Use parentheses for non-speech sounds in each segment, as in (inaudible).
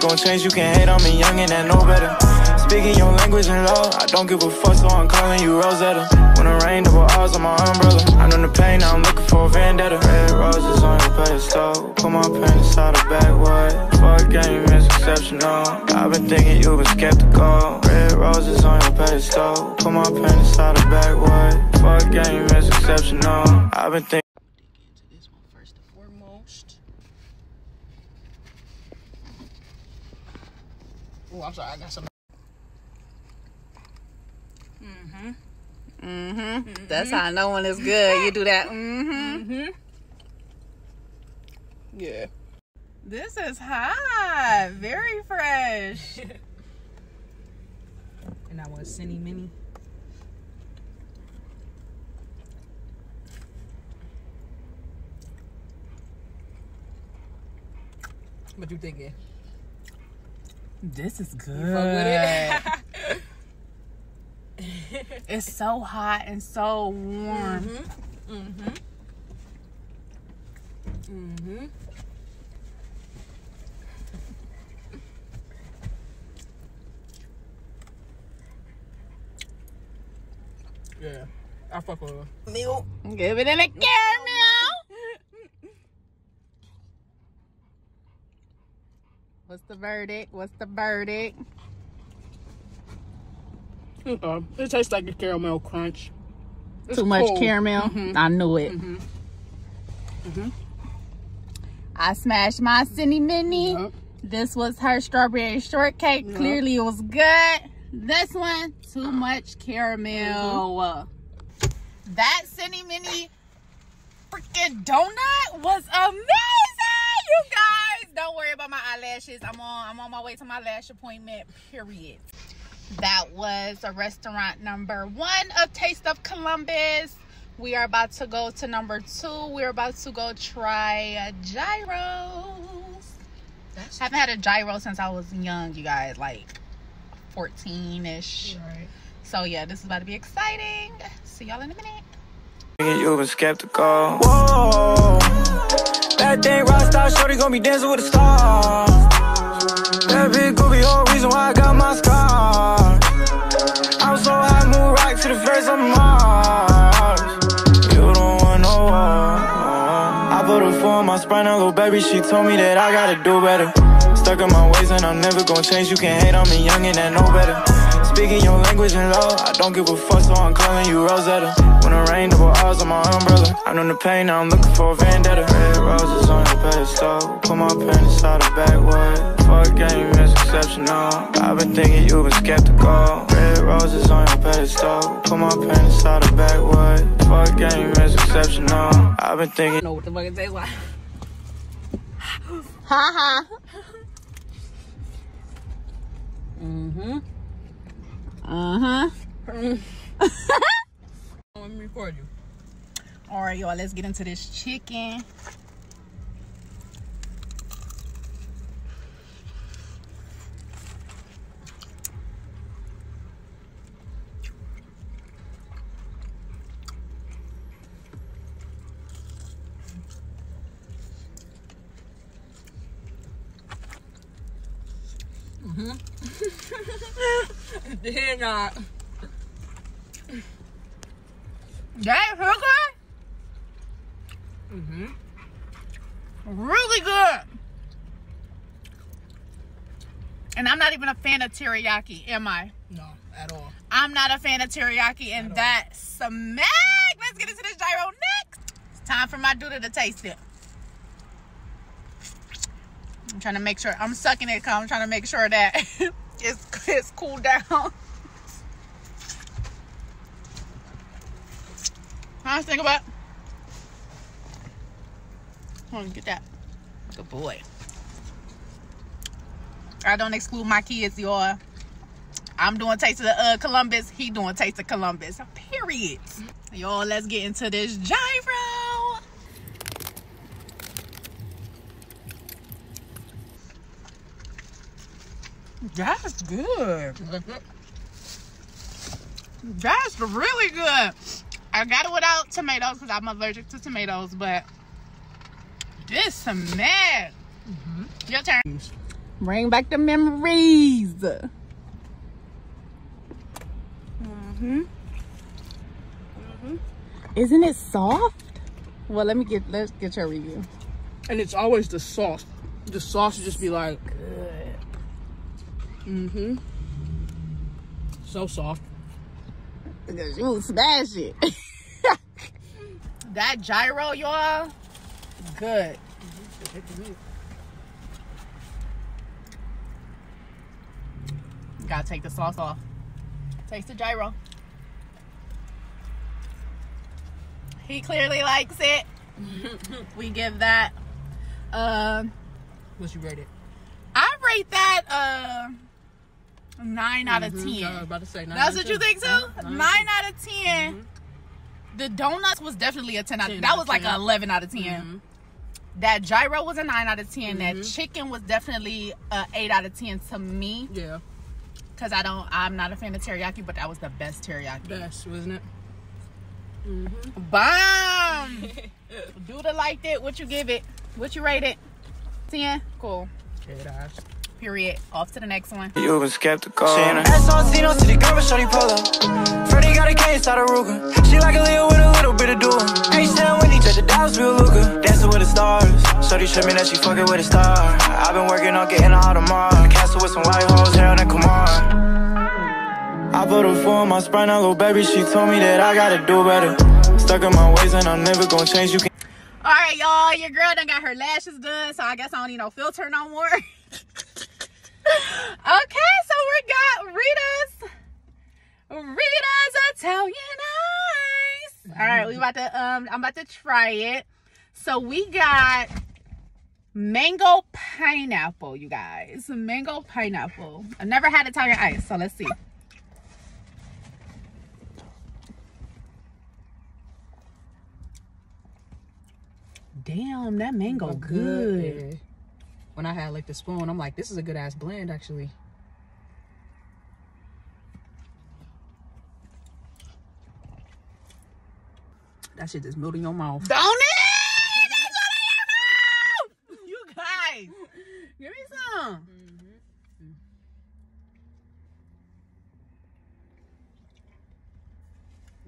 Gon' change, you can hate on me, young and I know better. Speaking your language in law, I don't give a fuck, so I'm calling you Rosetta. When it rain, double R's on my umbrella. I know the pain, now I'm looking for a vendetta. Red roses on your pedestal, put my pen inside the backwood. Fuck game is exceptional. I've been thinking you've been skeptical. Red roses on your pedestal, put my pen inside the backwood. Fuck game is exceptional. I've been thinking. this one first and foremost. Oh, I'm sorry. I got some. Mm-hmm. That's how I know when it's good. You do that. Mm-hmm. Mm-hmm. Yeah. This is hot. Very fresh. (laughs) and I want Cinny Mini. What you thinking? This is good. You fuck with it? (laughs) It's so hot and so warm. Mm-hmm. Mm-hmm. Yeah, I fuck with her. Milk. Give it in a caramel. What's the verdict? What's the verdict? Uh, it tastes like a caramel crunch. It's Too much cold. caramel. Mhm. I knew it. Mhm. Mhm. I smashed my Cinny Mini. Yup. This was her strawberry shortcake. Yup. Clearly, it was good. This one, too much caramel. That Cinny Mini freaking donut was amazing, you guys. Don't worry about my eyelashes. I'm on. I'm on my way to my lash appointment. Period. That was a restaurant number one of Taste of Columbus. We are about to go to number two. We're about to go try uh, gyros. That's Haven't had a gyro since I was young, you guys, like 14 ish. right. So, yeah, this is about to be exciting. See y'all in a minute. Thinking you been skeptical. Whoa, that thing rock star, shorty gon' be dancing with the stars. That big goofy whole reason why I got my scar. I'm so high, move right to the face of Mars. You don't want no war. I put a four on my spine, a little baby. She told me that I gotta do better. Stuck in my ways and I'm never gonna change. You can hate on me, young and I know better. Speaking your language in law, I don't give a fuck, so I'm calling you Rosetta. When it rain, double R's on my umbrella. I know the pain, now I'm looking for a vendetta. Thinking you've been skeptical. Red roses on your pedestal, put my pen inside the backwood. Fuck game is exceptional. I've been thinking. know what the fuck it tastes like. Ha ha. Mm-hmm. Uh huh. (laughs) Let me record you. All right, y'all, let's get into this chicken. (laughs) Did not. That sugar? Mm-hmm. Really good. And I'm not even a fan of teriyaki, am I? No, at all. I'm not a fan of teriyaki, and At all. that smack. Let's get into this gyro next. It's time for my dude to taste it. I'm trying to make sure I'm sucking it because I'm trying to make sure that (laughs) it's it's cooled down. Huh? Think about. Hold on, get that. Good boy. I don't exclude my kids, y'all. I'm doing taste of the uh, Columbus. He doing taste of Columbus. Period. Y'all, let's get into this gyro. That's good. That's really good. I got it without tomatoes because I'm allergic to tomatoes, but this some mad. Your turn. Bring back the memories. Mm-hmm. Isn't it soft? Well, let me get let's get your review. And it's always the sauce. The sauce would just be like, mm-hmm. So soft. Because you smash it. that gyro, y'all, good. Gotta take the sauce off. Taste the gyro. He clearly likes it. (laughs) we give that. Um, What's you rate it? I rate that uh nine out of ten. Mhm, I was about to say. nine That's what of you think too? Nine, nine out of 10 The donuts was definitely a ten out. 10 that out was like 10. an eleven out of 10 Mhm. That gyro was a nine out of 10 That Mhm. chicken was definitely a eight out of ten to me Yeah, because I don't. I'm not a fan of teriyaki, but that was the best teriyaki. best, wasn't it? Bomb. (laughs) Duda liked it. What you give it? What you rate it? Ten. Cool. Period. Off to the next one. You been skeptical. She in a ass on Cino City, girl, shorty pull up. Freddie got a case out of Ruger. She like a Leo with a little bit of dual. H-Town Wendy, touch the real Luca. Dancing with the stars. Shorty showed me that she fucking with a star. I've been working on getting her out of Mars. Castle with some white hoes, Harold and Kumar. I put her four on my spine, now little baby. She told me that I gotta do better. Stuck in my ways and I'm never gonna change. You can All right, y'all. Your girl done got her lashes done, so I guess I don't need no filter no more. (laughs) okay, so we got Rita's Rita's Italian Ice. All right, we about to um, I'm about to try it. So we got mango pineapple, you guys. Mango pineapple. I've never had Italian ice, so let's see. Damn, that mango But good. When I had like the spoon, I'm like, this is a good ass blend actually. That shit just melt in your mouth. Don't it? That's what I am. (laughs) You guys, give me some.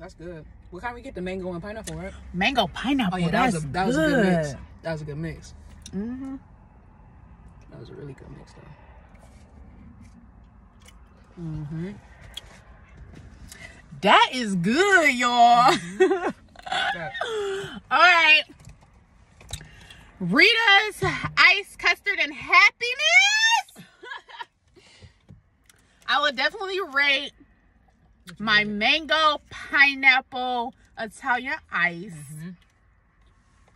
That's good. What kind we get the mango and pineapple, right? Mango pineapple. Oh yeah, that was that's a that was good. a good mix. That was a good mix. Mm-hmm. That was a really good mix though. Mm-hmm. That is good, y'all. (laughs) All right. Rita's ice custard and happiness. I would definitely rate my mango pineapple Italian ice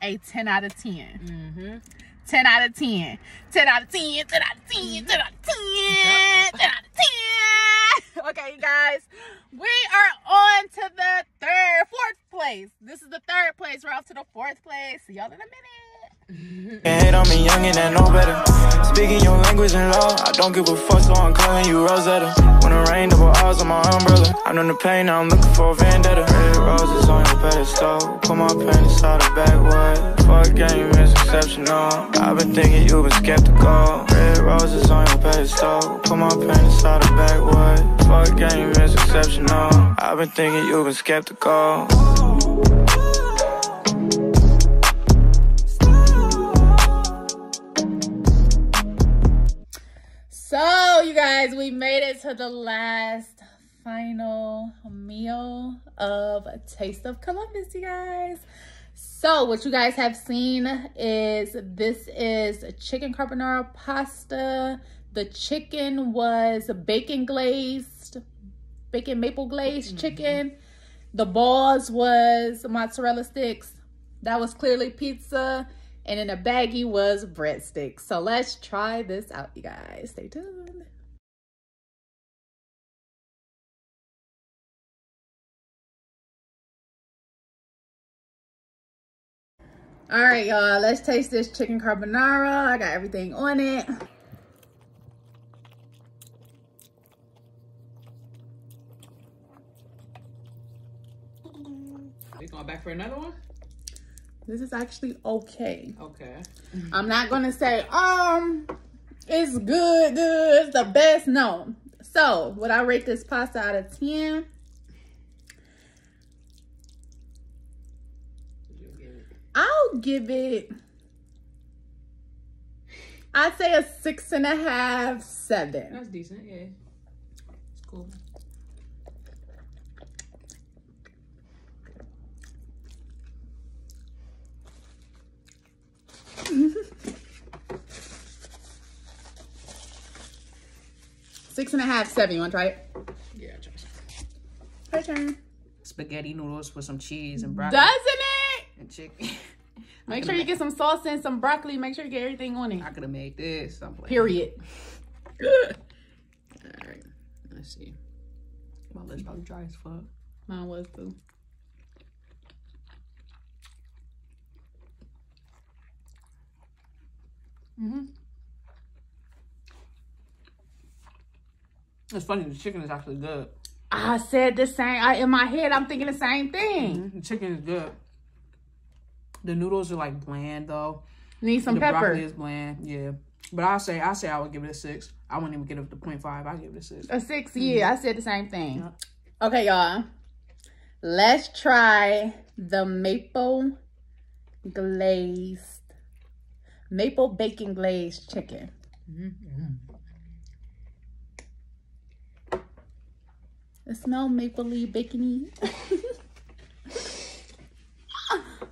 a 10 out of 10. Mm-hmm. 10 out of 10. 10 out of 10. 10 out of 10. 10 out of 10. 10 out of 10. (laughs) Okay, you guys. We are on to the third, fourth place. This is the third place. We're off to the fourth place. See y'all in a minute. Hate on me, young and no better. Speaking your language and law, I don't give a fuck, so I'm calling you Rosetta. When it rain, double R's on my umbrella. I know the pain, now I'm looking for a vendetta. Red roses on your pedestal. Put my pen inside the backwood. Fuck game is exceptional. I've been thinking you've been skeptical. Red roses on your pedestal. Put my pen inside the backwood. Fuck game is exceptional. I've been thinking you've been skeptical. So, you guys, we made it to the last final meal of Taste of Columbus, you guys. So, what you guys have seen is this is chicken carbonara pasta. The chicken was bacon glazed, bacon maple glazed mm-hmm. chicken. The balls was mozzarella sticks. That was clearly pizza. And in a baggie was breadsticks. So let's try this out, you guys. Stay tuned. All right, y'all. Let's taste this chicken carbonara. I got everything on it. You going back for another one? This is actually okay. Okay. I'm not gonna say, um, It's good, good. It's the best. No. So, would I rate this pasta out of 10? I'll give it, I'd say a six and a half, seven. That's decent, yeah. It's cool. Six and a half, seven. You want to try it? Yeah, I trust. Her turn. Spaghetti noodles with some cheese and broccoli Doesn't it? and chicken. (laughs) Make sure you get some sauce and some broccoli. Make sure you get everything on it. I could have made this. I'm playing. Period. (laughs) All right. Let's see. My lips probably dry as fuck. Mine was too. Mm-hmm. It's funny. The chicken is actually good. I said the same. I, in my head, I'm thinking the same thing. Mhm. The chicken is good. The noodles are like bland though. Need some the pepper. broccoli is bland. Yeah. But I say I say I would give it a six. I wouldn't even give it the point five. I give it a six. A six, mm-hmm. yeah. I said the same thing. Okay, y'all. Let's try the maple glazed, maple bacon glazed chicken. Mm-hmm, mm-hmm. It smell mapley bacony. (laughs)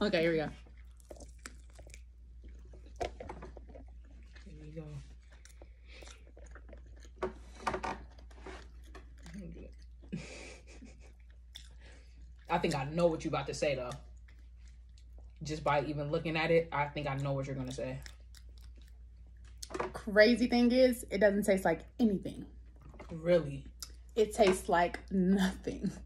okay, here we go. Here we go. I think I know what you're about to say though. Just by even looking at it, I think I know what you're gonna say. Crazy thing is, it doesn't taste like anything. Really? It tastes like nothing. (laughs)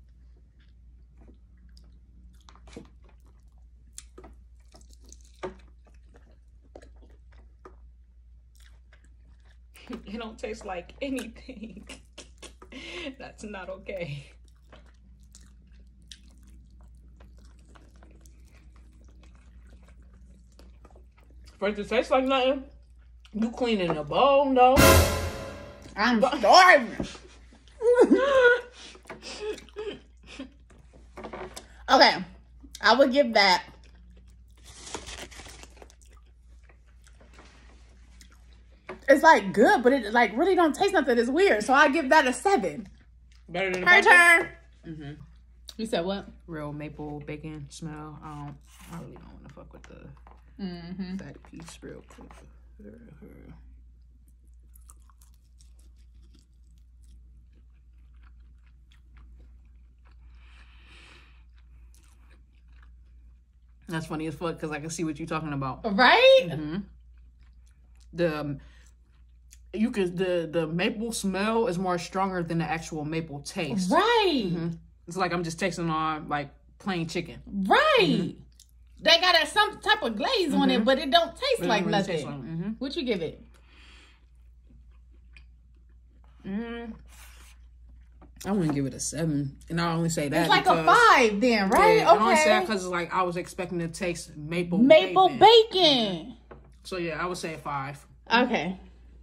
It don't taste like anything. (laughs) That's not okay. For it to taste like nothing, you cleaning the bowl, though. I'm starving. Okay, I would give that. It's like good, but it like really don't taste nothing. It's weird, so I give that a seven. Better than Her turn. Mm-hmm. You said what? Real maple bacon smell. I don't. I really don't want to fuck with the Mm-hmm. that piece real quick. That's funny as fuck because I can see what you're talking about. Right? hmm The um, you could the the maple smell is more stronger than the actual maple taste. Right. Mhm. It's like I'm just tasting on like plain chicken. Right. They got a, some type of glaze on it, but it don't taste It like really nothing. taste like- mhm. What you give it? Mm. I wouldn't give it a seven, and I only say that It's like a five then, right? Yeah, I only say that okay. because like I was expecting to taste maple Maple bacon. bacon. So yeah, I would say a five. Okay.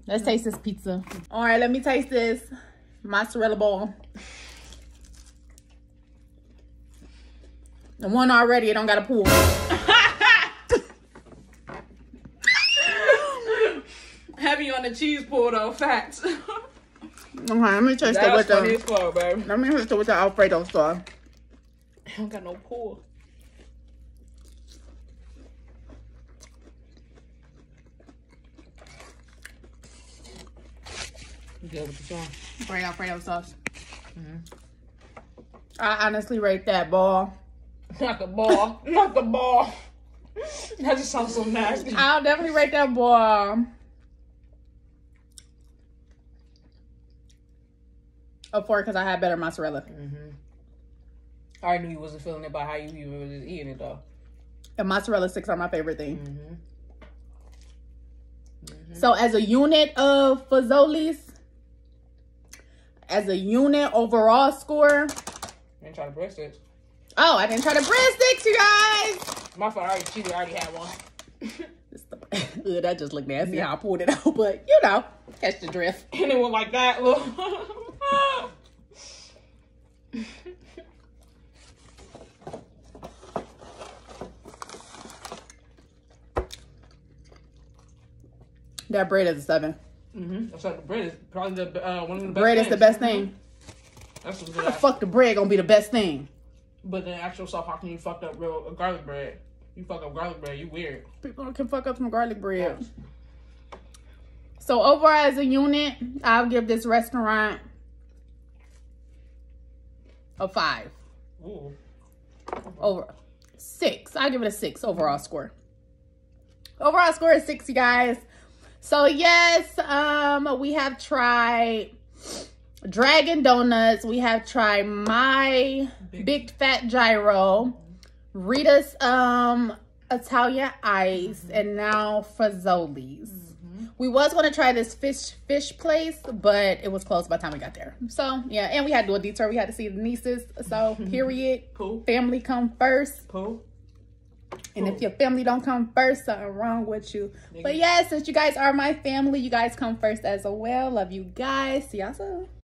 Let's taste this pizza. All right, let me taste this mozzarella ball. The one already, it don't got a pool. (laughs) Heavy on the cheese pull though, facts. (laughs) Okay, let me taste it with the. fuck, baby. Let me taste it with the Alfredo sauce. I don't got no pull. Good with the sauce. Great Alfredo sauce. Mm-hmm. I honestly rate that ball. Not the ball. Not the ball. That just sounds so nasty. I'll definitely rate that ball. A four because I had better mozzarella. I already knew you wasn't feeling it by how you even was just eating it though. And mozzarella sticks are my favorite thing. Mm-hmm. So as a unit of Fazoli's, as a unit overall score, I didn't try to breast it. oh, I didn't try the breadsticks, you guys. My fault. I already cheated. I already had one. (laughs) The that just looked nasty how I pulled it out, but you know, catch the drift. (laughs) And it went like that. (laughs) That bread is a 7 mm-hmm. That's like bread is probably the uh, one of the best. Bread is the best thing. That's what's How the fuck the bread gonna be the best thing? But then actual soft, how can you fuck up real uh, garlic bread? You fuck up garlic bread, you weird. People can fuck up some garlic bread. So overall, as a unit, I'll give this restaurant a five. Ooh. Over six. I'll give it a six overall score. Overall score is six, you guys. So yes, um, we have tried Dragon Donuts. We have tried my Big- Big, Fat Gyro, Rita's um Italian Ice, and now Fazoli's. We was gonna try this fish fish place, but it was closed by the time we got there. So yeah, and we had to do a detour. We had to see the nieces. So (laughs) period. Pooh. Family come first. Pooh. And if your family don't come first, something wrong with you. But yeah, since you guys are my family, you guys come first as well. Love you guys. See y'all soon.